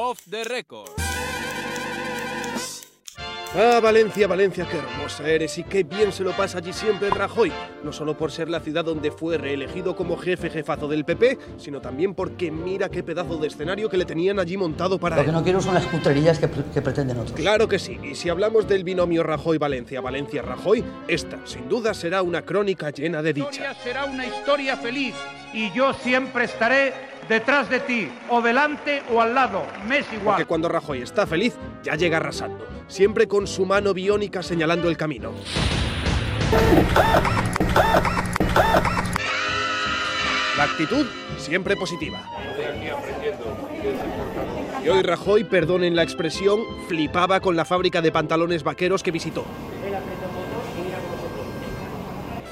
Off the record. Ah, Valencia, Valencia, qué hermosa eres y qué bien se lo pasa allí siempre Rajoy. No solo por ser la ciudad donde fue reelegido como jefe jefazo del PP, sino también porque mira qué pedazo de escenario que le tenían allí montado para Lo que no quiero son las putrerías que, pre- que pretenden otros. Claro que sí, y si hablamos del binomio Rajoy-Valencia, Valencia-Rajoy, esta sin duda será una crónica llena de dicha. historia será una historia feliz y yo siempre estaré detrás de ti, o delante o al lado, me es Porque igual. cuando Rajoy está feliz, ya llega arrasando, siempre con su mano biónica señalando el camino. La actitud siempre positiva. Y hoy Rajoy, perdonen la expresión, flipaba con la fábrica de pantalones vaqueros que visitó.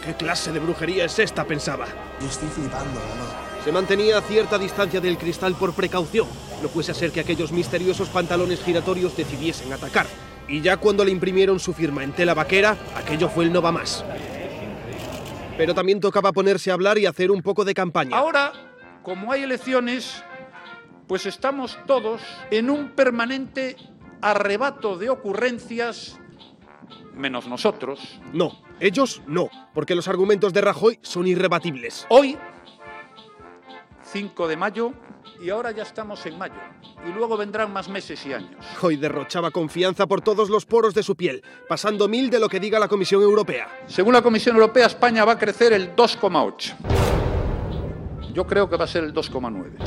¿Qué clase de brujería es esta? pensaba. Yo estoy flipando, ¿no? Se mantenía a cierta distancia del cristal por precaución, no fuese a ser que aquellos misteriosos pantalones giratorios decidiesen atacar. Y ya cuando le imprimieron su firma en tela vaquera, aquello fue el no va más. Pero también tocaba ponerse a hablar y hacer un poco de campaña. Ahora, como hay elecciones, pues estamos todos en un permanente arrebato de ocurrencias, menos nosotros. No, ellos no, porque los argumentos de Rajoy son irrebatibles. Hoy, 5 de mayo, y ahora ya estamos en mayo, y luego vendrán más meses y años. Hoy derrochaba confianza por todos los poros de su piel, pasando mil de lo que diga la Comisión Europea. Según la Comisión Europea, España va a crecer el 2,8. Yo creo que va a ser el 2,9.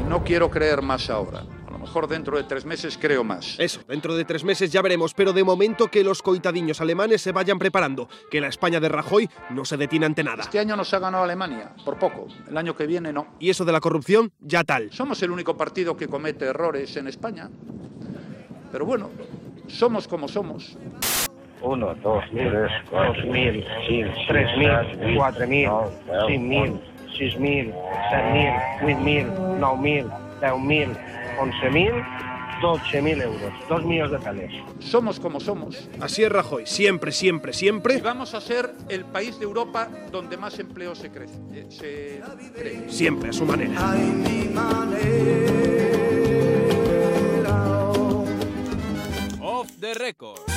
Y no quiero creer más ahora. A lo mejor dentro de tres meses creo más. Eso, dentro de tres meses ya veremos, pero de momento que los coitadiños alemanes se vayan preparando, que la España de Rajoy no se detiene ante nada. Este año nos ha ganado Alemania, por poco. El año que viene no. Y eso de la corrupción, ya tal. Somos el único partido que comete errores en España. Pero bueno, somos como somos. Uno, dos, tres, dos mil, cinc, tres mil, quatre mil, cinc mil, sis mil, set mil, vuit mil, nou mil, deu mil, onze mil, dotze mil euros, dos milions de peles. Somos como somos. Así es Rajoy, siempre, siempre, Y siempre, vamos a ser el país de Europa donde más empleo se crece. eh, se cree. siempre a su manera. Ay, mi manera. Off the record.